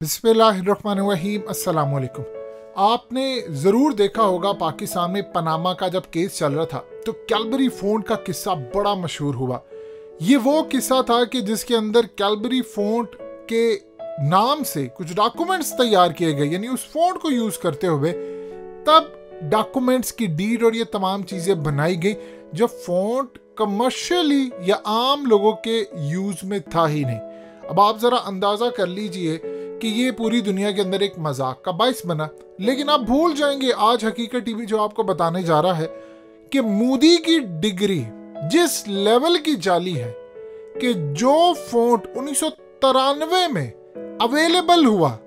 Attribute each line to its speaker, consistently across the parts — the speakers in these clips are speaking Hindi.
Speaker 1: अस्सलाम वालेकुम आपने ज़रूर देखा होगा पाकिस्तान में पनामा का जब केस चल रहा था तो कैलबरी फ़ोन का किस्सा बड़ा मशहूर हुआ। ये वो किस्सा था कि जिसके अंदर कैलबरी फ़ोन के नाम से कुछ डॉक्यूमेंट्स तैयार किए गए, यानी उस फ़ोन को यूज़ करते हुए, तब डॉक्यूमेंट्स की डीड और ये तमाम चीज़ें बनाई गई जब फ़ोन कमर्शियली या आम लोगों के यूज़ में था ही नहीं। अब आप ज़रा अंदाज़ा कर लीजिए कि ये पूरी दुनिया के अंदर एक मज़ाक का बायस बना। लेकिन आप भूल जाएँगे, आज हकीकत टीवी जो आपको बताने जा रहा है कि मोदी की डिग्री जिस लेवल की जाली है कि जो फ़ोन उन्नीस में अवेलेबल हुआ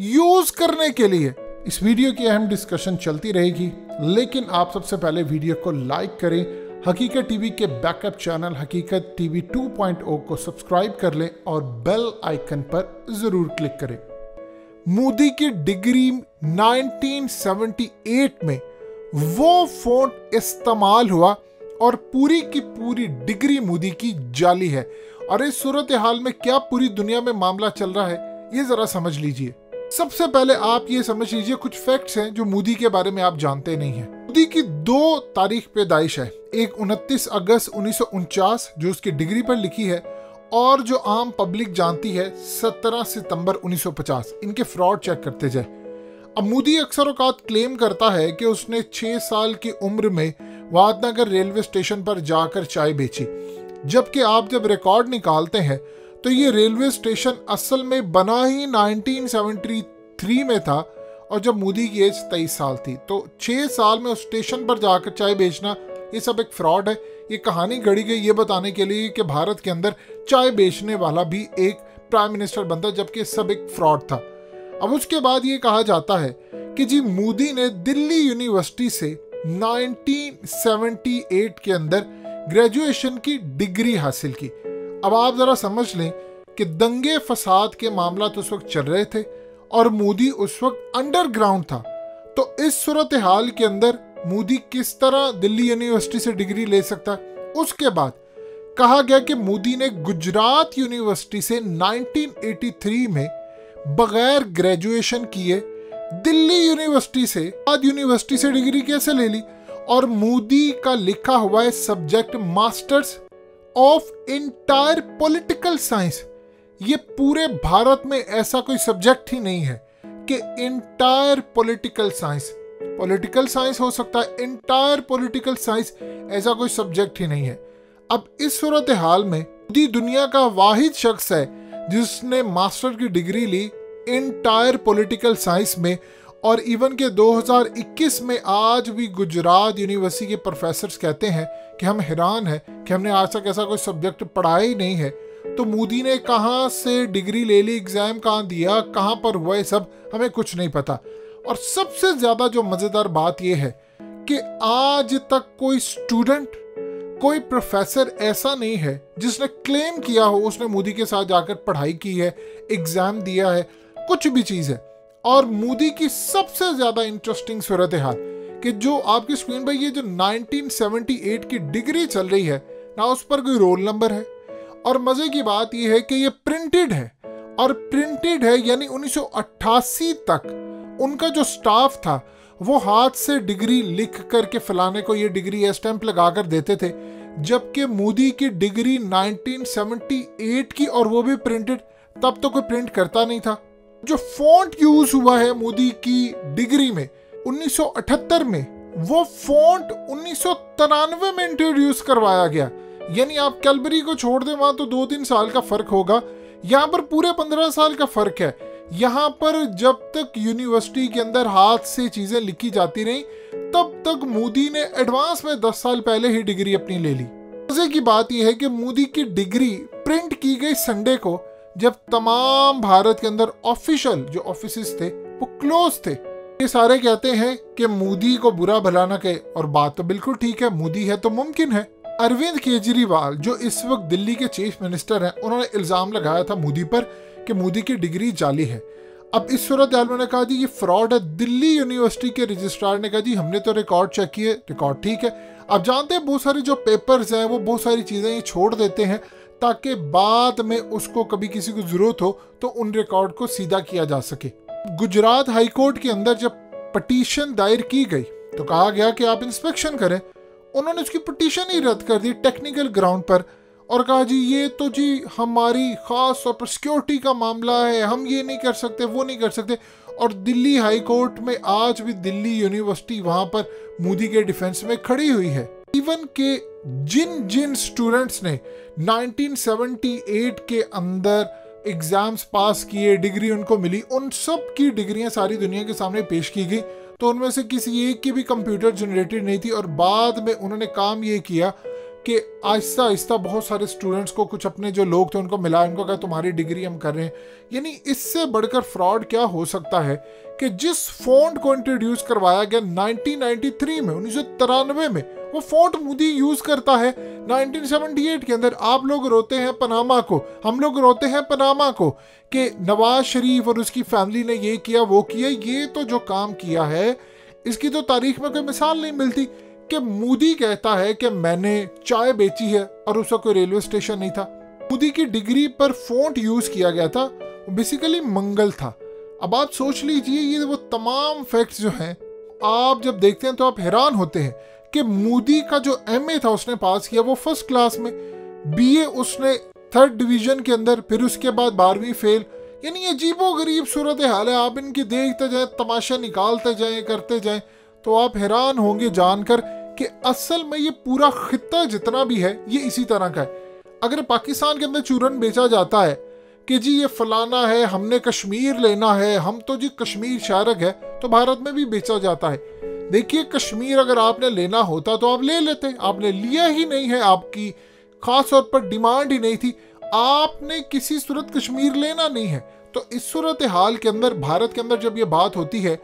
Speaker 1: यूज़ करने के लिए, इस वीडियो की अहम डिस्कशन चलती रहेगी। लेकिन आप सबसे पहले वीडियो को लाइक करें हकीकत टीवी के बैकअप चैनल हकीकत टीवी 2.0 को सब्सक्राइब कर लें और बेल आइकन पर ज़रूर क्लिक करें। मोदी की डिग्री 1978 में वो फ़ोन इस्तेमाल हुआ और पूरी की पूरी डिग्री मोदी की जाली है। और इस सूरत हाल में क्या पूरी दुनिया में मामला चल रहा है, ये जरा समझ लीजिए। सबसे पहले आप ये समझ लीजिए, कुछ फैक्ट्स हैं जो मोदी के बारे में आप जानते नहीं हैं। मोदी की दो तारीख पैदाइश है, एक 29 अगस्त उन्नीस जो उसकी डिग्री पर लिखी है, और जो आम पब्लिक जानती है 17 सितंबर 1950 इनके फ्रॉड चेक करते जाए। अब मोदी अक्सर अवकात क्लेम करता है कि उसने छह साल की उम्र में वादनगर रेलवे स्टेशन पर जाकर चाय बेची। जबकि आप जब रिकॉर्ड निकालते हैं तो ये रेलवे स्टेशन असल में बना ही 1973 में था और जब मोदी की एज तेईस साल थी। तो छह साल में उस स्टेशन पर जाकर चाय बेचना, ये सब एक फ्रॉड है। ये कहानी गढ़ी गई ये बताने के लिए कि भारत के अंदर चाय बेचने वाला भी एक प्राइम मिनिस्टर बनता, जबकि सब एक फ्रॉड था। अब उसके बाद ये कहा जाता है कि जी मोदी ने दिल्ली यूनिवर्सिटी से 1978 के अंदर ग्रेजुएशन की डिग्री हासिल की। अब आप जरा समझ लें कि दंगे फसाद के मामला तो उस वक्त चल रहे थे और मोदी उस वक्त अंडरग्राउंड था। तो इस सूरत हाल के अंदर मोदी किस तरह दिल्ली यूनिवर्सिटी से डिग्री ले सकता? उसके बाद कहा गया कि मोदी ने गुजरात यूनिवर्सिटी से 1983 में बगैर ग्रेजुएशन किए दिल्ली यूनिवर्सिटी से बाद यूनिवर्सिटी से डिग्री कैसे ले ली? और मोदी का लिखा हुआ है subject masters of entire political science ये पूरे भारत में ऐसा कोई सब्जेक्ट ही नहीं है कि entire political science political science हो सकता है इंटायर पॉलिटिकल साइंस ऐसा कोई सब्जेक्ट ही नहीं है। अब इस सूरत हाल में पूरी दुनिया का वाहिद शख्स है जिसने मास्टर की डिग्री ली इंटायर पॉलिटिकल साइंस में और इवन के 2021 में आज भी गुजरात यूनिवर्सिटी के प्रोफेसर कहते हैं कि हम हैरान हैं कि हमने आज तक ऐसा कोई सब्जेक्ट पढ़ाया ही नहीं है। तो मोदी ने कहाँ से डिग्री ले ली एग्ज़ाम कहाँ दिया, कहाँ पर हुआ, ये सब हमें कुछ नहीं पता। और सबसे ज़्यादा जो मज़ेदार बात यह है कि आज तक कोई स्टूडेंट कोई प्रोफेसर ऐसा नहीं है जिसने क्लेम किया हो, उसने मोदी के साथ जाकर पढ़ाई की है एग्ज़ाम दिया है, कुछ भी चीज़ है। और मोदी की सबसे ज़्यादा इंटरेस्टिंग सूरत हाल कि जो आपकी स्क्रीन पर ये जो 1978 की डिग्री चल रही है ना उस पर कोई रोल नंबर है। और मज़े की बात यह है कि ये प्रिंटेड है। और प्रिंटेड है यानी 1988 तक उनका जो स्टाफ था, वो हाथ से डिग्री लिख करके फलाने को ये डिग्री स्टैंप लगा कर देते थे। जबकि मोदी की डिग्री 1978 की और वो भी प्रिंटेड, तब तो कोई प्रिंट करता नहीं था। जो फॉन्ट यूज़ हुआ है मोदी की डिग्री में 1978 में, वो फॉन्ट उन्नीस सौ तिरानवे में इंट्रोड्यूस करवाया गया। यानी आप कैलबरी को छोड़ दें, वहाँ तो दो तीन साल का फ़र्क होगा। यहाँ पर पूरे पंद्रह साल का फ़र्क है। यहाँ पर जब तक यूनिवर्सिटी के अंदर हाथ से चीज़ें लिखी जाती रही, तब तक मोदी ने एडवांस में दस साल पहले ही डिग्री अपनी ले ली। मज़े की बात यह है कि मोदी की डिग्री प्रिंट की गई संडे को, जब तमाम भारत के अंदर ऑफिशियल जो ऑफ़िस थे, वो क्लोज थे। ये सारे कहते हैं कि मोदी को बुरा भला ना कहे, और बात तो बिल्कुल ठीक है, मोदी है तो मुमकिन है। अरविंद केजरीवाल, जो इस वक्त दिल्ली के चीफ मिनिस्टर हैं, उन्होंने इल्ज़ाम लगाया था मोदी पर कि मोदी की डिग्री जाली है। अब इस सूरत हाल में कहा, जी, ये फ्रॉड है, दिल्ली यूनिवर्सिटी के रजिस्ट्रार ने कहा, जी, हमने तो रिकॉर्ड चेक किए, रिकॉर्ड ठीक है। अब जानते हैं, बहुत सारे जो पेपर्स हैं, वो बहुत सारी चीज़ें ये छोड़ देते हैं, ताकि बाद में उसको कभी किसी को ज़रूरत हो तो उन रिकॉर्ड को सीधा किया जा सके। गुजरात हाईकोर्ट के अंदर जब पटिशन दायर की गई तो कहा गया कि आप इंस्पेक्शन करें उन्होंने उसकी पटिशन ही रद्द कर दी टेक्निकल ग्राउंड पर और कहा, जी, ये तो जी हमारी ख़ास तौर पर सिक्योरिटी का मामला है, हम ये नहीं कर सकते, वो नहीं कर सकते। और दिल्ली हाई कोर्ट में आज भी दिल्ली यूनिवर्सिटी वहाँ पर मोदी के डिफेंस में खड़ी हुई है। इवन के जिन जिन स्टूडेंट्स ने 1978 के अंदर एग्ज़ाम्स पास किए डिग्री उनको मिली, उन सब की डिग्रियाँ सारी दुनिया के सामने पेश की गई। तो उनमें से किसी एक की भी कंप्यूटर जनरेटेड नहीं थी और बाद में उन्होंने काम ये किया कि आहिस्ता आहिस्ता बहुत सारे स्टूडेंट्स को कुछ अपने जो लोग थे उनको मिला, उनको कहा, तुम्हारी डिग्री हम कर रहे हैं। यानी इससे बढ़कर फ्रॉड क्या हो सकता है कि जिस फ़ोन को इंट्रोड्यूस करवाया गया 1993 में, उन्नीस सौ तिरानवे में वो फोर्ट मोदी यूज़ करता है। 1978 के अंदर आप लोग रोते हैं पनामा को। हम लोग रोते हैं पनामा को। कि नवाज़ शरीफ और उसकी फैमिली ने ये किया, वो किया, ये तो जो काम किया है, इसकी तो तारीख में कोई मिसाल नहीं मिलती। कि मोदी कहता है कि मैंने चाय बेची है और उसका कोई रेलवे स्टेशन नहीं था। मोदी की डिग्री पर फ़ोन यूज़ किया गया था बेसिकली मंगल था। अब आप सोच लीजिए, ये वो तमाम फैक्ट्स जो हैं, आप जब देखते हैं तो आप हैरान होते हैं। कि मोदी का जो एमए था, उसने पास किया, वो फ़र्स्ट क्लास में। बीए उसने थर्ड डिवीज़न के अंदर, फिर उसके बाद बारहवीं फेल यानी अजीबो गरीब सूरत हाल है। आप इनकी देखते जाए, तमाशा निकालते जाए करते जाए तो आप हैरान होंगे जानकर कि असल में ये पूरा खिता जितना भी है, ये इसी तरह का है। अगर पाकिस्तान के अंदर चूरन बेचा जाता है कि जी ये फलाना है, हमने कश्मीर लेना है, हम तो जी कश्मीर शारक है तो भारत में भी बेचा जाता है। देखिए, कश्मीर अगर आपने लेना होता तो आप ले लेते। आपने लिया ही नहीं है, आपकी खास तौर पर डिमांड ही नहीं थी। आपने किसी सूरत कश्मीर लेना नहीं है। तो इस सूरत हाल के अंदर, भारत के अंदर जब ये बात होती है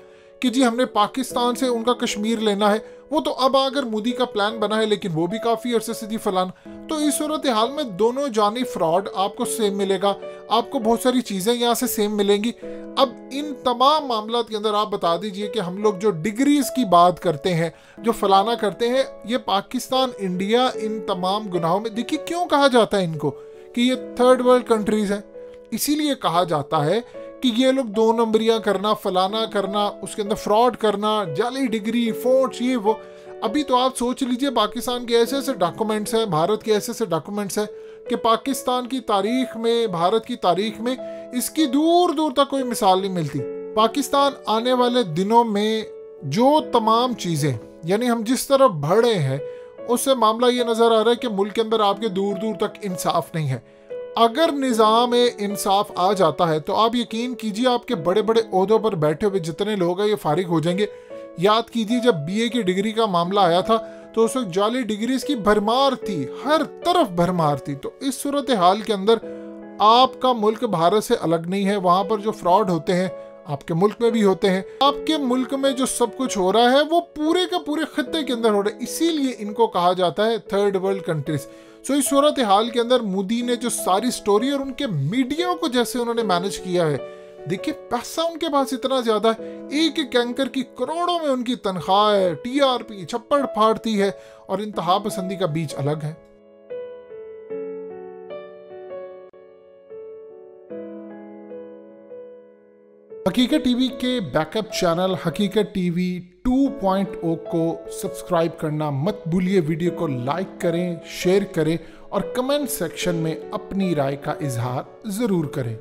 Speaker 1: कि जी हमने पाकिस्तान से उनका कश्मीर लेना है, वो तो अब अगर मोदी का प्लान बना है, लेकिन वो भी काफ़ी अरसे से थी फलान। तो इस सूरत हाल में दोनों जानी फ्रॉड आपको सेम मिलेगा, आपको बहुत सारी चीज़ें यहाँ से सेम मिलेंगी। अब इन तमाम मामला के अंदर आप बता दीजिए कि हम लोग जो डिग्रीज की बात करते हैं, जो फलाना करते हैं, ये पाकिस्तान, इंडिया, इन तमाम गुनाहों में, देखिए क्यों कहा जाता है इनको? कि ये थर्ड वर्ल्ड कंट्रीज़ हैं। इसीलिए कहा जाता है कि ये लोग दो नंबरियाँ करना, फलाना करना, उसके अंदर फ्रॉड करना, जाली डिग्री फोर्ट्स ये वो। अभी तो आप सोच लीजिए, पाकिस्तान के ऐसे ऐसे डॉक्यूमेंट्स हैं, भारत के ऐसे ऐसे डॉक्यूमेंट्स हैं कि पाकिस्तान की तारीख में, भारत की तारीख में इसकी दूर दूर तक कोई मिसाल नहीं मिलती। पाकिस्तान आने वाले दिनों में जो तमाम चीज़ें, यानी हम जिस तरफ़ बढ़े हैं, उससे मामला ये नज़र आ रहा है कि मुल्क के अंदर आपके दूर दूर तक इंसाफ नहीं है। अगर निज़ाम इंसाफ आ जाता है तो आप यकीन कीजिए आपके बड़े बड़े अहदों पर बैठे हुए जितने लोग हैं, ये फारिग हो जाएँगे। याद कीजिए जब बीए की डिग्री का मामला आया था तो उस वक्त जाली डिग्रीज की भरमार थी, हर तरफ़ भरमार थी। तो इस सूरत हाल के अंदर आपका मुल्क भारत से अलग नहीं है, वहाँ पर जो फ्रॉड होते हैं, आपके मुल्क में भी होते हैं। आपके मुल्क में जो सब कुछ हो रहा है, वो पूरे का पूरे खत्ते के अंदर हो रहा है। इसीलिए इनको कहा जाता है थर्ड वर्ल्ड कंट्रीज़ सो इस सूरत हाल के अंदर मोदी ने जो सारी स्टोरी और उनके मीडिया को जैसे उन्होंने मैनेज किया है, देखिए पैसा उनके पास इतना ज़्यादा है। एक एक एंकर की करोड़ों में उनकी तनख्वाह है टीआरपी छप्पड़ फाड़ती है और इंतहा पसंदी का बीच अलग है। हकीकत टीवी के बैकअप चैनल हकीकत टीवी 2.0 को सब्सक्राइब करना मत भूलिए, वीडियो को लाइक करें, शेयर करें और कमेंट सेक्शन में अपनी राय का इजहार ज़रूर करें।